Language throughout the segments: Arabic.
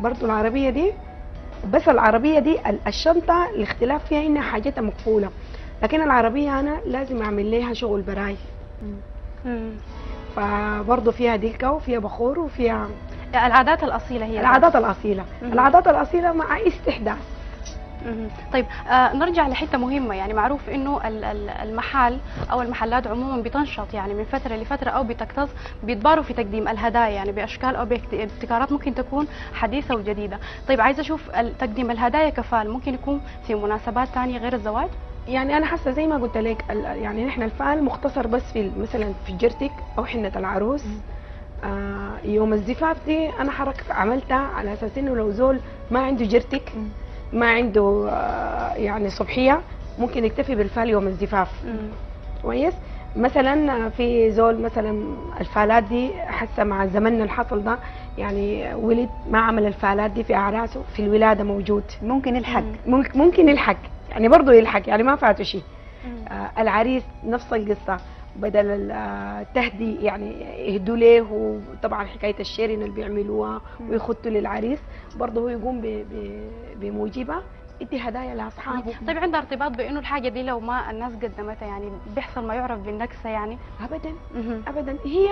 برضو العربية دي بس العربية دي ال- الشنطة الاختلاف فيها إنها حاجتها مقفولة لكن العربية أنا لازم أعمل لها شغل براي مم. فبرضه فيها ديكة وفيها بخور وفيها العادات الأصيلة هي العادات الأصيلة. العادات الأصيلة مع استحداث. طيب آه نرجع لحتة مهمة. يعني معروف إنه ال- ال- المحل أو المحلات عموما بتنشط يعني من فترة لفترة أو بتكتظ بيتباروا في تقديم الهدايا يعني بأشكال أو بابتكارات ممكن تكون حديثة وجديدة. طيب عايزة أشوف تقديم الهدايا كفال ممكن يكون في مناسبات ثانية غير الزواج؟ يعني أنا حاسة زي ما قلت لك يعني نحن الفعل مختصر بس في مثلا في جرتك أو حنة العروس. آه يوم الزفاف دي أنا حركت عملتها على أساس إنه لو زول ما عنده جرتك ما عنده آه يعني صبحية ممكن يكتفي بالفعل يوم الزفاف. كويس؟ مثلا في زول مثلا الفالات دي حاسه مع زمننا الحصل ده يعني ولد ما عمل الفالات دي في أعراسه في الولادة موجود. ممكن ممكن ممكن يلحق. يعني برضه يلحق يعني ما فاته شيء. آه العريس نفس القصة. بدل ال- آه، التهدي يعني يهدوا له وطبعا حكاية الشيرين اللي بيعملوها ويخطوا للعريس برضه هو يقوم بموجبها يدي هدايا لأصحابه. طيب عندها ارتباط بإنه الحاجة دي لو ما الناس قدمتها يعني بيحصل ما يعرف بالنكسة يعني؟ ابدا. ابدا. هي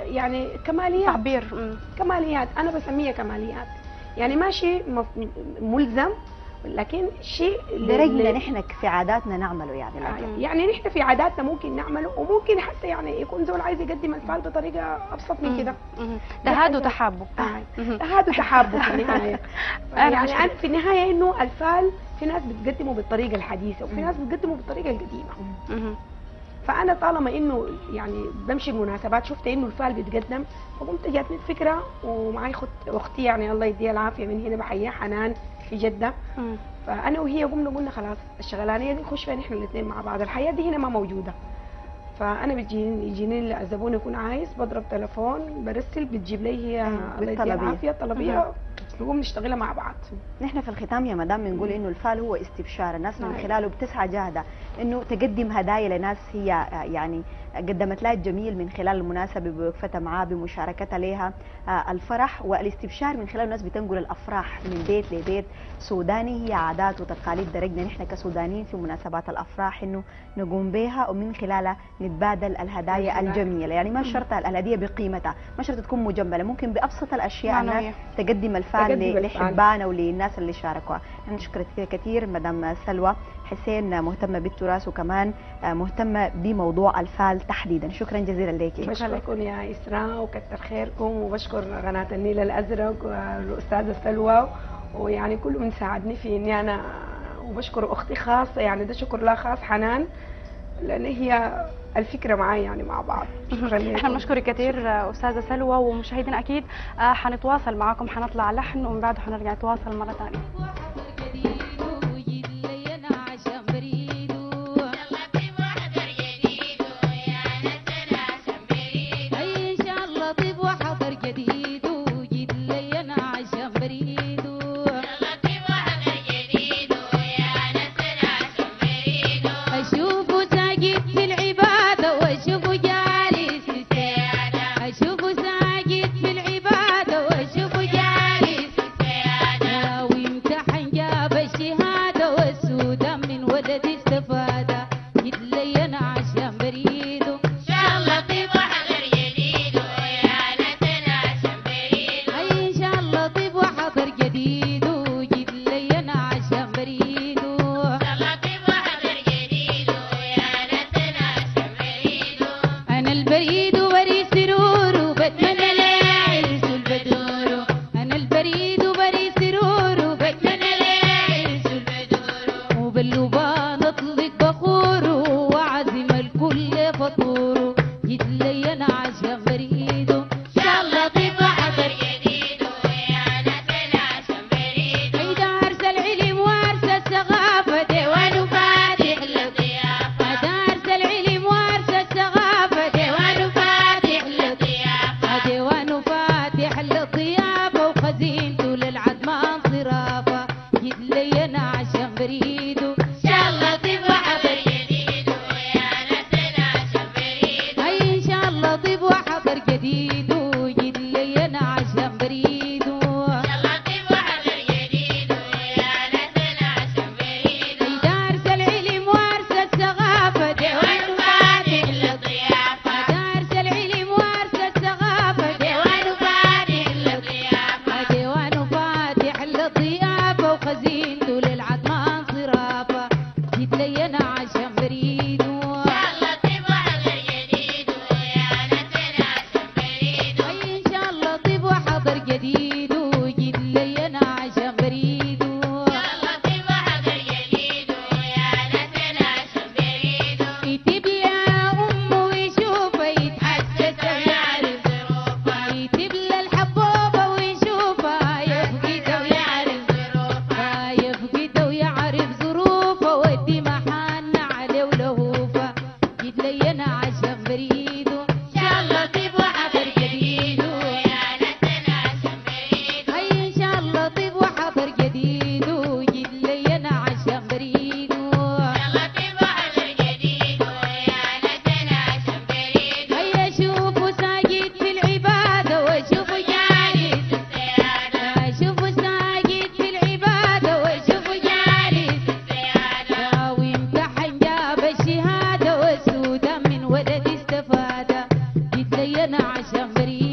يعني كماليات. تعبير. كماليات. أنا بسميها كماليات. يعني ما شيء مف- ملزم لكن شيء ل- نحن في عاداتنا نعمله يعني لكن آه، يعني نحن في عاداتنا ممكن نعمله وممكن حتى يعني يكون زول عايز يقدم الفعل بطريقة أبسط من كده تهاد وتحابب آه. مهم. هذا تحابب في النهاية يعني. أنا في النهاية إنه الفعل في ناس بتقدمه بالطريقة الحديثة وفي ناس بتقدمه بالطريقة القديمة. فأنا طالما إنه يعني بمشي المناسبات شفت إنه الفعل بيتقدم فقمت جاتني الفكرة ومعي خت أختي يعني الله يديها العافية من هنا بحييها حنان في جدة مم. فأنا وهي قمنا قلنا خلاص الشغلانيه دي نخش فيها نحن الاثنين مع بعض الحياة دي هنا ما موجودة فأنا بيجيني يجيني الزبون يكون عايز بضرب تلفون برسل بتجيب لي هي الله يديها. العافية الطلبية نقوم نشتغلها مع بعض نحن في الختام يا مدام بنقول إنه الفال هو استبشار الناس من نعم. خلاله بتسعى جاهدة إنه تقدم هدايا لناس هي يعني قدمت لها الجميل من خلال المناسبة بوقفتها معاه بمشاركتها لها آه، الفرح والاستبشار من خلال الناس بتنقل الأفراح من بيت لبيت سوداني هي عادات وتقاليد درجنا نحن كسودانيين في مناسبات الأفراح إنه نقوم بها ومن خلالها نتبادل الهدايا. الجميلة يعني ما شرط الهديه بقيمتها ما شرط تكون مجملة ممكن بأبسط الأشياء الناس. تقدم الفعل الفعل. لحبانا وللناس اللي شاركوها؟ نشكرك كثير كثير مدام سلوى حسين مهتمة بالتراث وكمان مهتمة بموضوع الفال تحديدا. شكرا جزيلا لك. بشكركم يا إسراء وكتر خيركم وبشكر قناة النيل الأزرق والأستاذة سلوى ويعني كل من ساعدني في إني أنا وبشكر أختي خاصة يعني ده شكر لها خاص حنان. لأن هي الفكرة معي يعني مع بعض. إحنا بنشكرك كثير آه، أستاذة سلوى ومشاهدينا أكيد. آه، حنتواصل معاكم حنطلع لحن ومن بعده حنرجع نتواصل مرة ثانية. فاتح اللطيف. Jamri